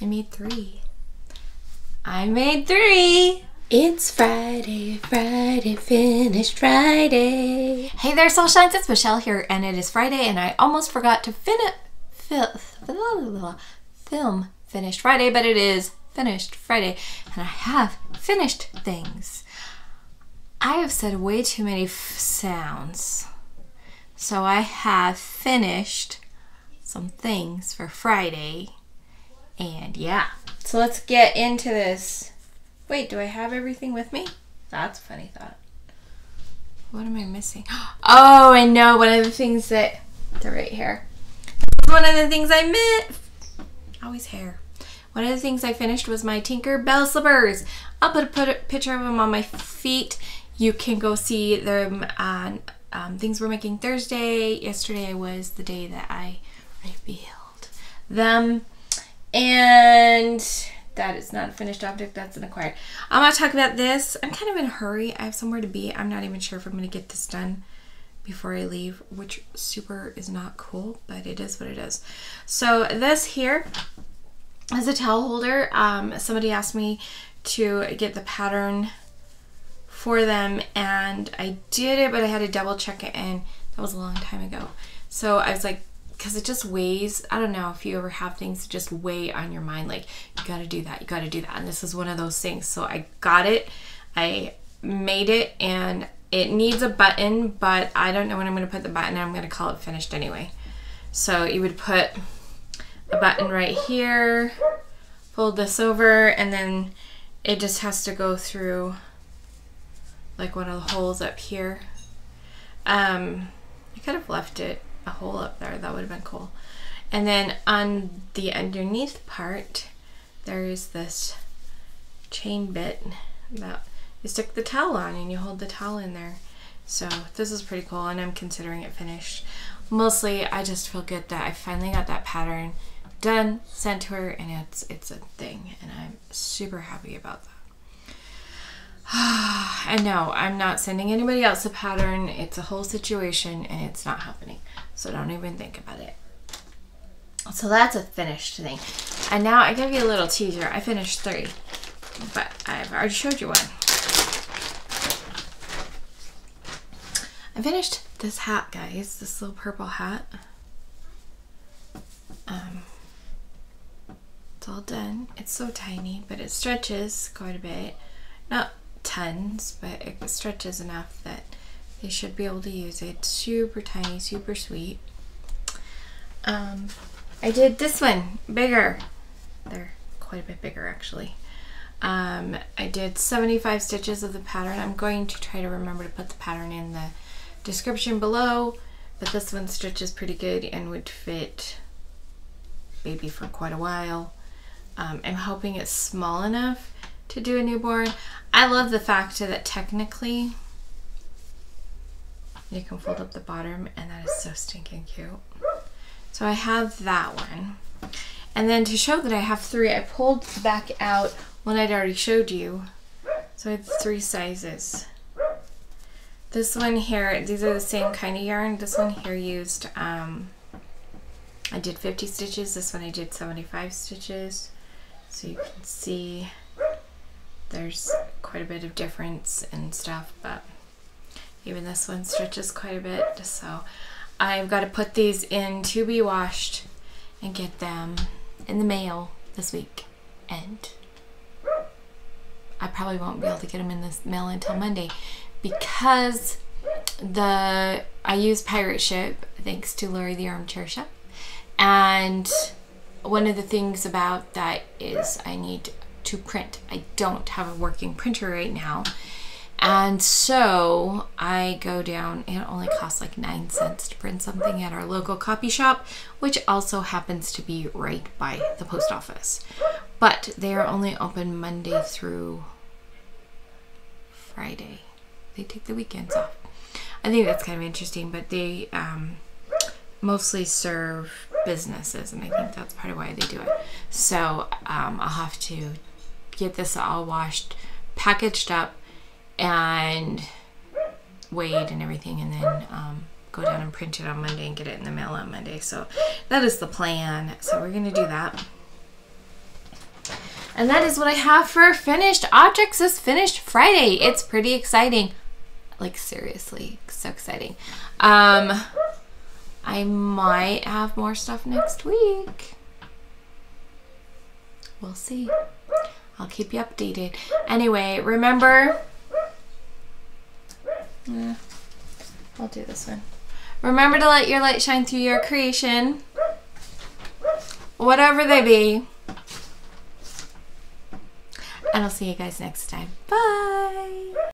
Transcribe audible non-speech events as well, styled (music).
I made three. I made three. It's Friday, Friday, finished Friday. Hey there, Soul Shines. It's Michele here, and it is Friday, and I almost forgot to fin- fil- film finished Friday, but it is finished Friday, and I have finished things. I have said way too many f- sounds, so I have finished some things for Friday, and yeah. So let's get into this. Wait, do I have everything with me? That's a funny thought. What am I missing? (gasps) Oh, I know. One of the things that they're right here. One of the things I meant. Always hair. One of the things I finished was my Tinker Bell slippers. I'll put a, put a picture of them on my feet. You can go see them on um, things we're making Thursday. Yesterday was the day that I revealed them. And that is not a finished object, that's an acquired. I'm to talk about this. I'm kind of in a hurry. I have somewhere to be. I'm not even sure if I'm going to get this done before I leave, which super is not cool, but it is what it is. So this here is a towel holder. Um, somebody asked me to get the pattern for them and I did it, but I had to double check it and that was a long time ago. So I was like, because it just weighs. I don't know if you ever have things that just weigh on your mind, like you got to do that, you got to do that, and this is one of those things. So I got it, I made it, and it needs a button, but I don't know when I'm going to put the button. I'm going to call it finished anyway. So you would put a button right here, fold this over, and then it just has to go through like one of the holes up here. Um, I could have left it a hole up there. That would have been cool. And then on the underneath part, there is this chain bit that you stick the towel on and you hold the towel in there. So this is pretty cool and I'm considering it finished. Mostly I just feel good that I finally got that pattern done, sent to her, and it's it's a thing and I'm super happy about that. (sighs) I know I'm not sending anybody else a pattern. It's a whole situation and it's not happening. So don't even think about it. So that's a finished thing. And now I give you a little teaser. I finished three, but I've already showed you one. I finished this hat, guys. This little purple hat. Um, it's all done. It's so tiny, but it stretches quite a bit. Not tons, but it stretches enough that they should be able to use it. Super tiny, super sweet. Um, I did this one bigger. They're quite a bit bigger actually. Um, I did 75 stitches of the pattern. I'm going to try to remember to put the pattern in the description below, but this one stretches pretty good and would fit baby for quite a while. Um, I'm hoping it's small enough to do a newborn. I love the fact that technically you can fold up the bottom and that is so stinking cute. So I have that one. And then to show that I have three, I pulled back out one I'd already showed you. So I have three sizes. This one here, these are the same kind of yarn. This one here used, um, I did 50 stitches. This one I did 75 stitches. So you can see there's quite a bit of difference and stuff, but even this one stretches quite a bit. So I've got to put these in to be washed and get them in the mail this week. And I probably won't be able to get them in the mail until Monday because the I use Pirate Ship thanks to Lori the Armchair Chef. And one of the things about that is I need to print. I don't have a working printer right now. And so I go down, it only costs like nine cents to print something at our local copy shop, which also happens to be right by the post office. But they are only open Monday through Friday. They take the weekends off. I think that's kind of interesting, but they um, mostly serve businesses, and I think that's part of why they do it. So um, I'll have to get this all washed, packaged up, and weighed and everything, and then um, go down and print it on Monday and get it in the mail on Monday. So that is the plan. So we're gonna do that. And that is what I have for finished objects this finished Friday. It's pretty exciting. Like seriously, so exciting. Um I might have more stuff next week. We'll see. I'll keep you updated. Anyway, remember yeah, I'll do this one. Remember to let your light shine through your creation, whatever they be. And I'll see you guys next time. Bye.